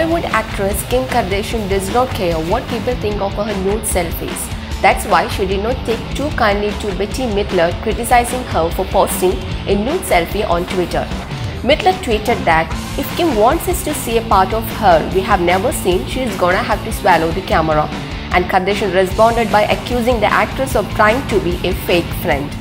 Bollywood actress Kim Kardashian does not care what people think of her nude selfies. That's why she did not take too kindly to Betty Midler criticizing her for posting a nude selfie on Twitter. Midler tweeted that if Kim wants us to see a part of her we have never seen, she is gonna have to swallow the camera. And Kardashian responded by accusing the actress of trying to be a fake friend.